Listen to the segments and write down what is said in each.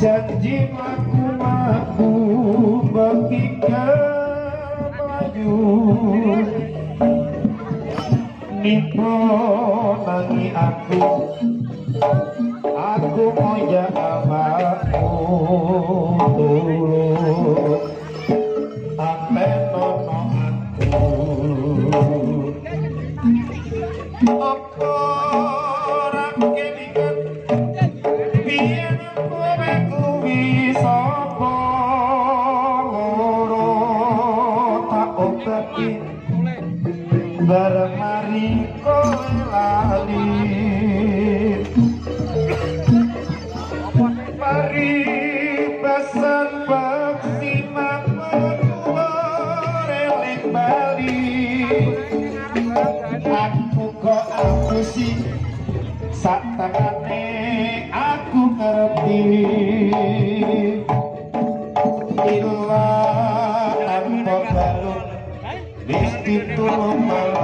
janji maku maku bagi maju. Nipo nangi aku. Aku mau ya amatmu sakit Barang mari lali se toma.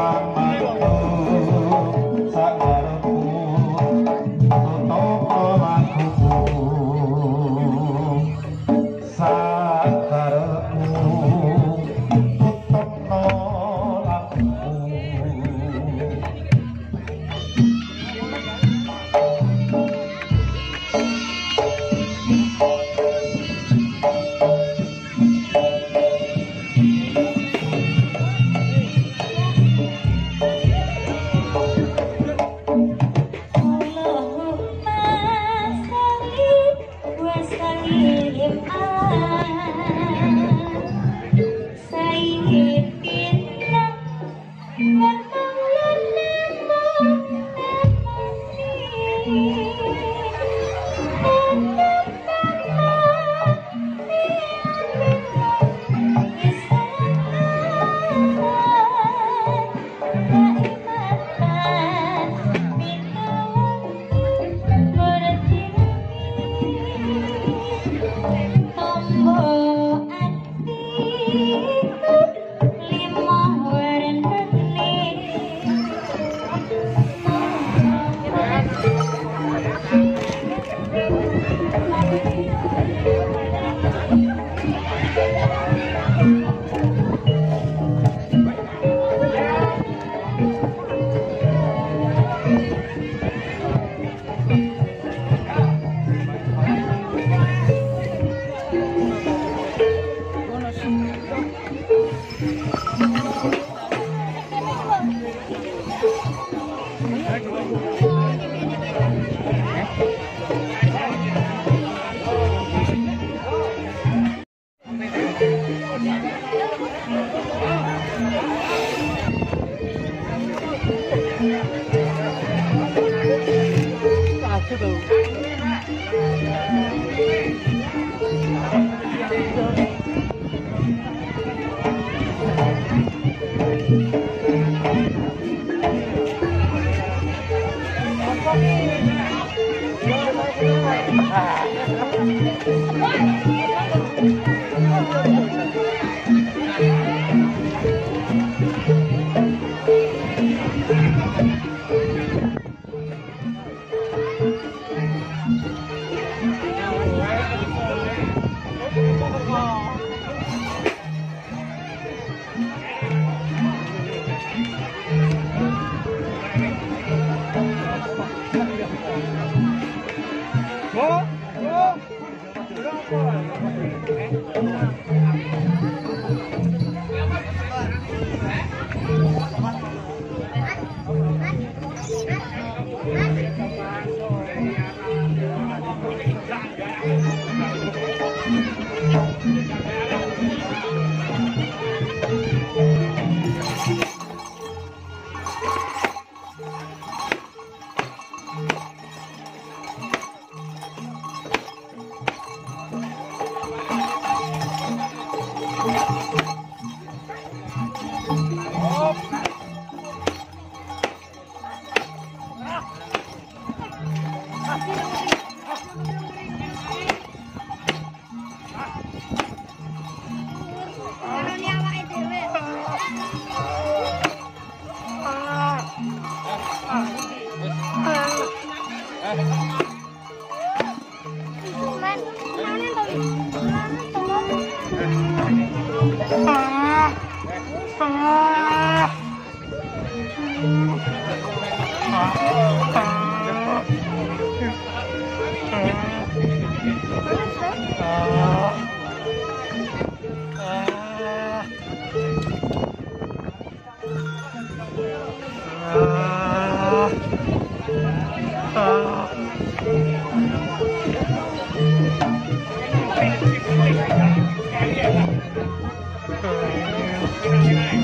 Oh,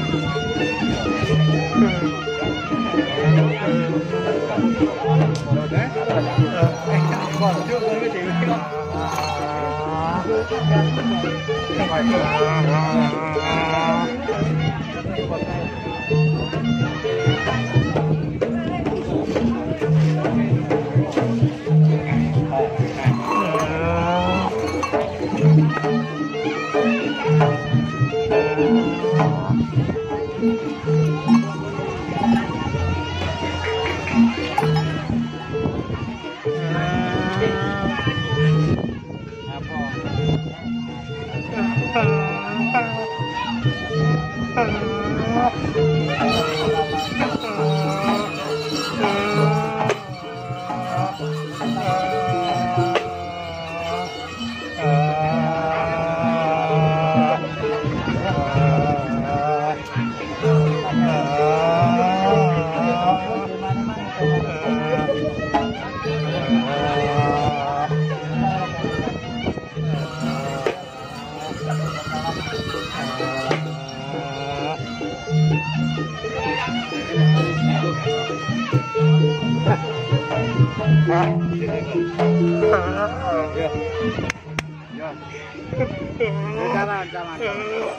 my God.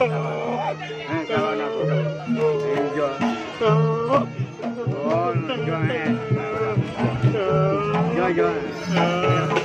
Yeah, yeah.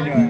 enjoy.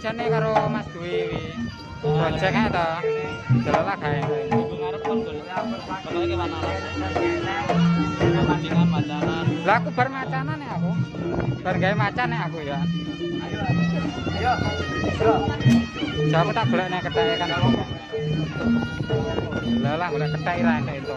golek ketekan jane karo Mas Dwi wi. Project ae to. Delalah gawe. Lah aku bar macanan nek aku. Bar gawe macan nek aku ya. Ayo. Bro. Jamu tak golek nek keteke kan. Lah lah golek ketek ra entek itu.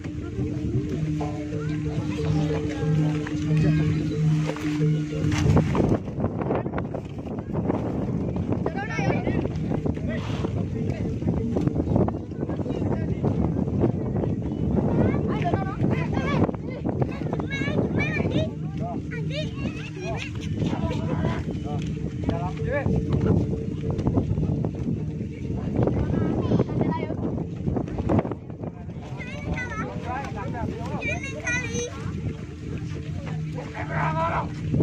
Ora